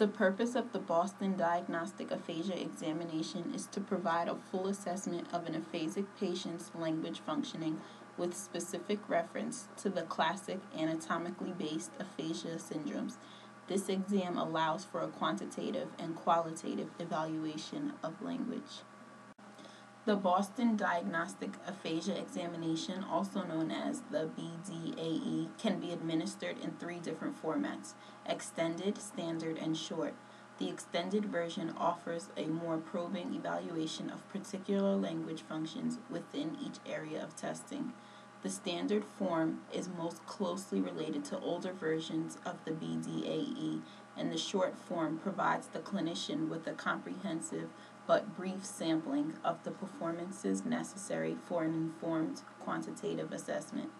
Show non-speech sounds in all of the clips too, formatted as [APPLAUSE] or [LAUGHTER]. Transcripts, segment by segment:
The purpose of the Boston Diagnostic Aphasia Examination is to provide a full assessment of an aphasic patient's language functioning with specific reference to the classic anatomically based aphasia syndromes. This exam allows for a quantitative and qualitative evaluation of language. The Boston Diagnostic Aphasia Examination, also known as the BDAE, can be administered in three different formats extended, standard, and short. The extended version offers a more probing evaluation of particular language functions within each area of testing. The standard form is most closely related to older versions of the BDAE, and the short form provides the clinician with a comprehensive but brief sampling of the performances necessary for an informed quantitative assessment.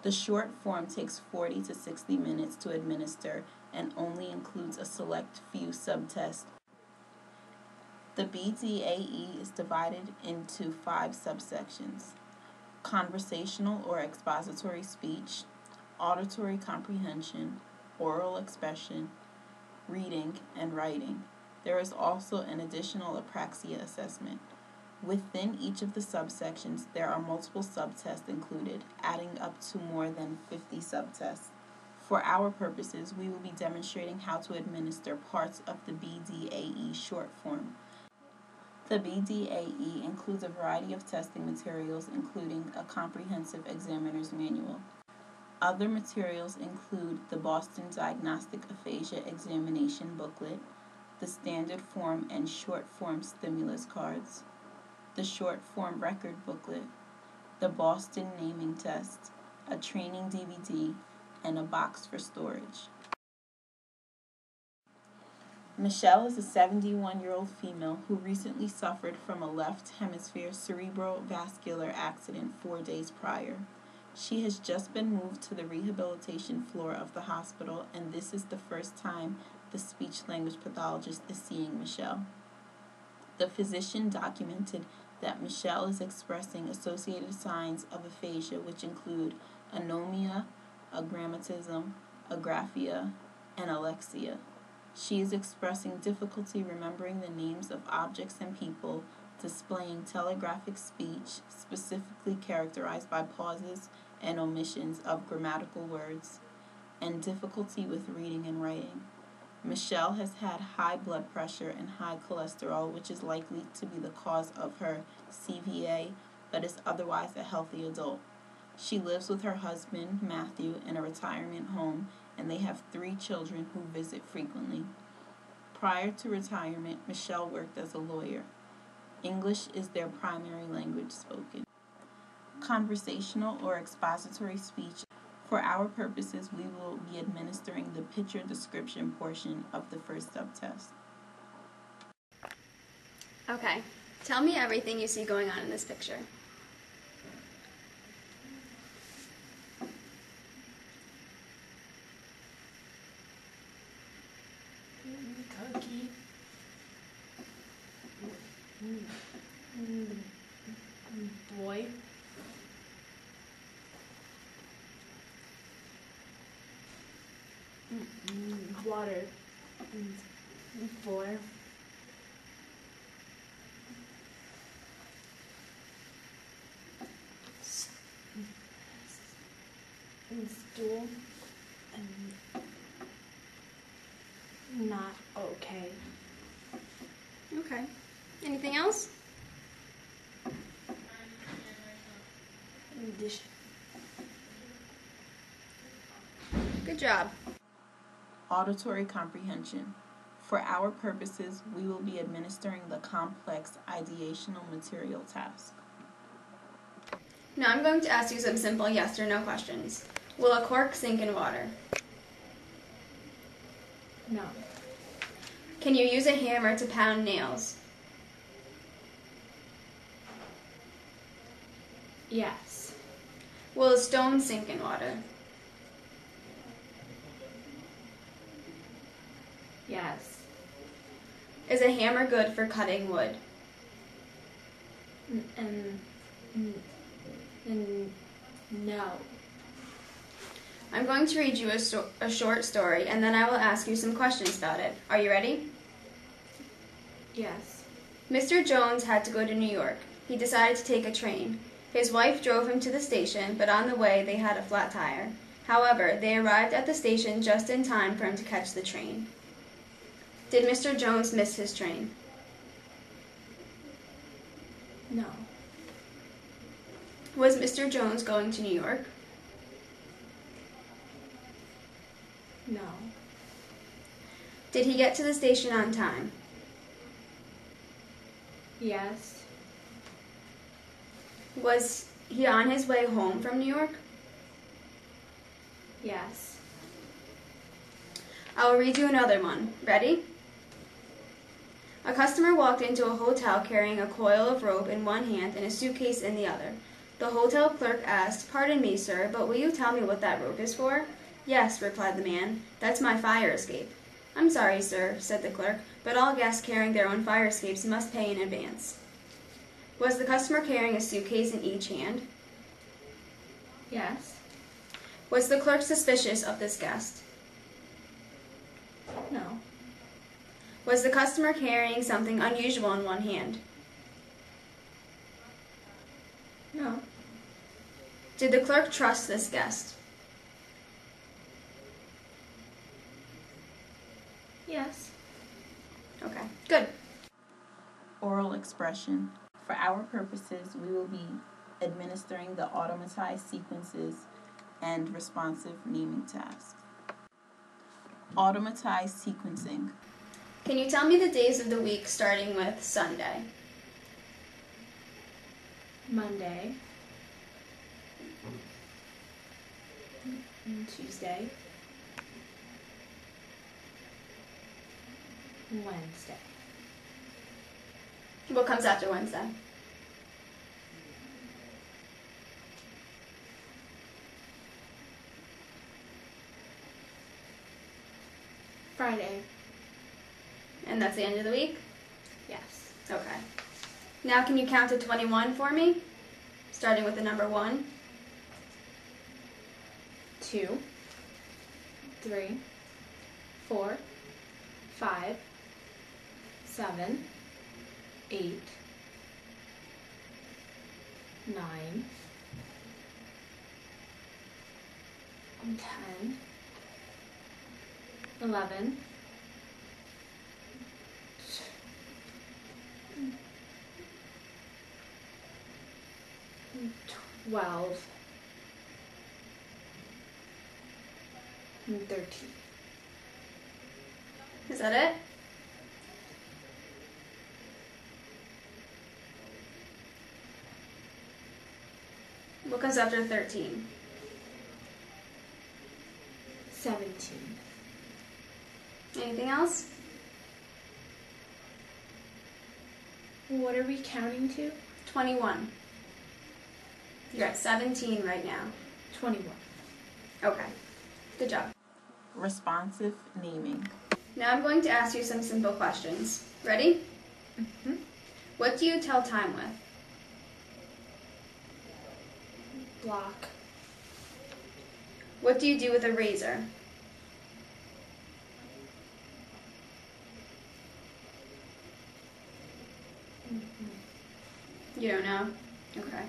The short form takes 40 to 60 minutes to administer and only includes a select few subtests. The BDAE is divided into five subsections conversational or expository speech, auditory comprehension, oral expression, reading, and writing. There is also an additional apraxia assessment. Within each of the subsections, there are multiple subtests included, adding up to more than 50 subtests. For our purposes, we will be demonstrating how to administer parts of the BDAE short form. The BDAE includes a variety of testing materials, including a comprehensive examiner's manual. Other materials include the Boston Diagnostic Aphasia Examination Booklet, the standard form and short form stimulus cards, the short form record booklet, the Boston naming test, a training DVD, and a box for storage. Michelle is a 71 year old female who recently suffered from a left hemisphere cerebrovascular accident four days prior. She has just been moved to the rehabilitation floor of the hospital, and this is the first time the speech language pathologist is seeing Michelle. The physician documented that Michelle is expressing associated signs of aphasia, which include anomia, agrammatism, agraphia, and alexia. She is expressing difficulty remembering the names of objects and people, displaying telegraphic speech, specifically characterized by pauses and omissions of grammatical words, and difficulty with reading and writing. Michelle has had high blood pressure and high cholesterol, which is likely to be the cause of her CVA, but is otherwise a healthy adult. She lives with her husband, Matthew, in a retirement home, and they have three children who visit frequently. Prior to retirement, Michelle worked as a lawyer. English is their primary language spoken. Conversational or expository speech for our purposes, we will be administering the picture description portion of the first subtest. Okay, tell me everything you see going on in this picture. Water. And floor. And stool. And not okay. Okay. Anything else? Dish. Good job. Auditory comprehension. For our purposes, we will be administering the complex ideational material task. Now I'm going to ask you some simple yes or no questions. Will a cork sink in water? No. Can you use a hammer to pound nails? Yes. Will a stone sink in water? Yes. Is a hammer good for cutting wood? N- and, n- and no. I'm going to read you a, a short story and then I will ask you some questions about it. Are you ready? Yes. Mr. Jones had to go to New York. He decided to take a train. His wife drove him to the station, but on the way they had a flat tire. However, they arrived at the station just in time for him to catch the train. Did Mr. Jones miss his train? No. Was Mr. Jones going to New York? No. Did he get to the station on time? Yes. Was he on his way home from New York? Yes. I will read you another one. Ready? A customer walked into a hotel carrying a coil of rope in one hand and a suitcase in the other. The hotel clerk asked, Pardon me, sir, but will you tell me what that rope is for? Yes, replied the man. That's my fire escape. I'm sorry, sir, said the clerk, but all guests carrying their own fire escapes must pay in advance. Was the customer carrying a suitcase in each hand? Yes. Was the clerk suspicious of this guest? No. Was the customer carrying something unusual in one hand? No. Did the clerk trust this guest? Yes. Okay, good. Oral expression. For our purposes, we will be administering the automatized sequences and responsive naming tasks. Automatized sequencing. Can you tell me the days of the week starting with Sunday? Monday. Tuesday. Wednesday. What comes after Wednesday? Friday. And that's the end of the week? Yes. Okay. Now, can you count to 21 for me? Starting with the number 1. Two. Three. Four. Five. Seven. Eight. Nine. Ten. Eleven. Twelve. And thirteen. Is that it? What comes after 13? Seventeen. Anything else? What are we counting to? 21. You're at 17 right now. Twenty-one. Okay. Good job. Responsive naming. Now I'm going to ask you some simple questions. Ready? Mm-hmm. What do you tell time with? Block. What do you do with a razor? Mhm. You don't know? Okay.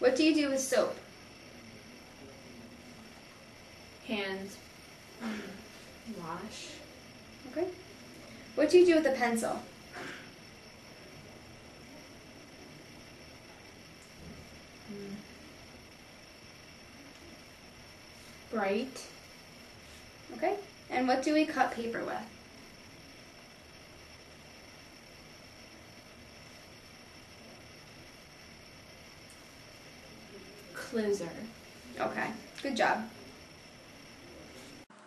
What do you do with soap? Hands. Wash. Okay. What do you do with a pencil? Bright. Okay. And what do we cut paper with? Closer. Okay. Good job.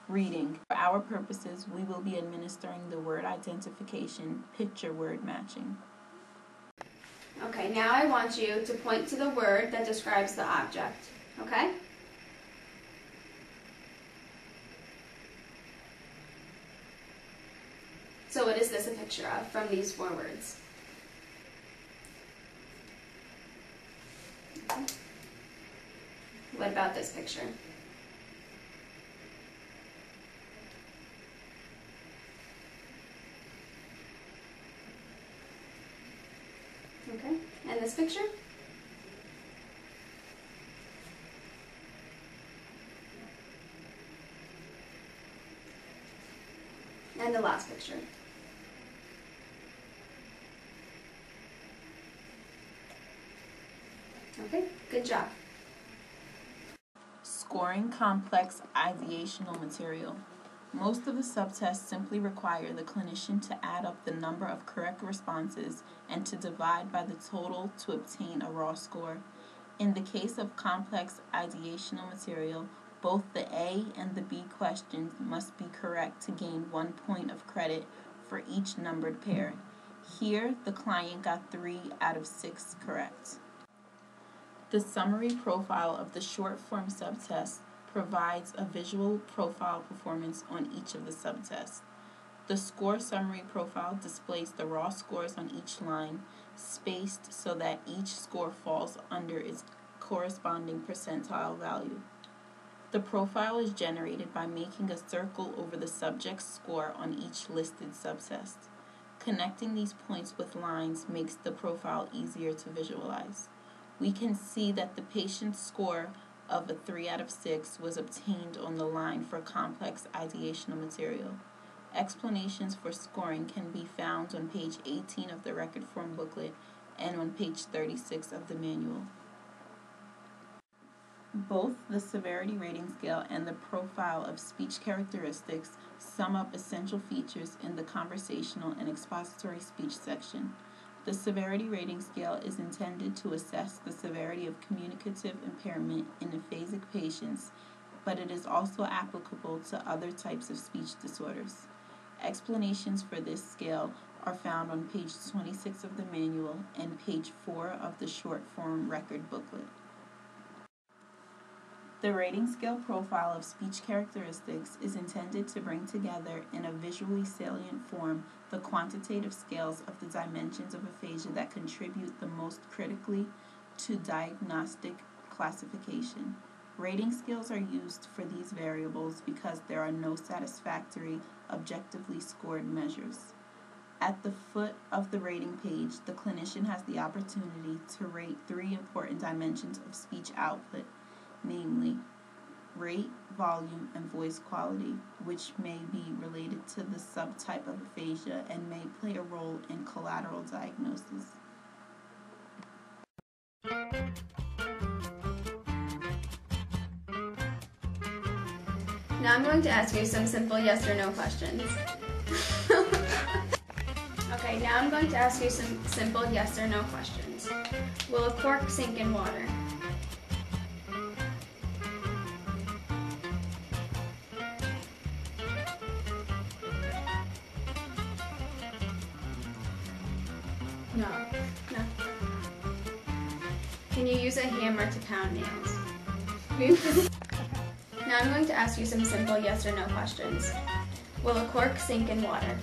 Reading. For our purposes, we will be administering the word identification, picture word matching. Okay, now I want you to point to the word that describes the object. Okay? So what is this a picture picture of from these four words? Okay. What about this picture? Okay, and this picture? And the last picture. Okay, good job. Scoring complex ideational material. Most of the subtests simply require the clinician to add up the number of correct responses and to divide by the total to obtain a raw score. In the case of complex ideational material, both the A and the B questions must be correct to gain one point of credit for each numbered pair. Here, the client got three out of six correct. The summary profile of the short form subtest provides a visual profile performance on each of the subtests. The score summary profile displays the raw scores on each line, spaced so that each score falls under its corresponding percentile value. The profile is generated by making a circle over the subject's score on each listed subtest. Connecting these points with lines makes the profile easier to visualize. We can see that the patient's score of a 3 out of 6 was obtained on the line for complex ideational material. Explanations for scoring can be found on page 18 of the record form booklet and on page 36 of the manual. Both the severity rating scale and the profile of speech characteristics sum up essential features in the conversational and expository speech section. The severity rating scale is intended to assess the severity of communicative impairment in aphasic patients, but it is also applicable to other types of speech disorders. Explanations for this scale are found on page 26 of the manual and page 4 of the short form record booklet. The rating scale profile of speech characteristics is intended to bring together in a visually salient form the quantitative scales of the dimensions of aphasia that contribute the most critically to diagnostic classification. Rating scales are used for these variables because there are no satisfactory, objectively scored measures. At the foot of the rating page, the clinician has the opportunity to rate three important dimensions of speech output namely rate, volume, and voice quality, which may be related to the subtype of aphasia and may play a role in collateral diagnosis. Now I'm going to ask you some simple yes or no questions. [LAUGHS] okay, now I'm going to ask you some simple yes or no questions. Will a cork sink in water? Use a hammer to pound nails? [LAUGHS] Now I'm going to ask you some simple yes or no questions. Will a cork sink in water?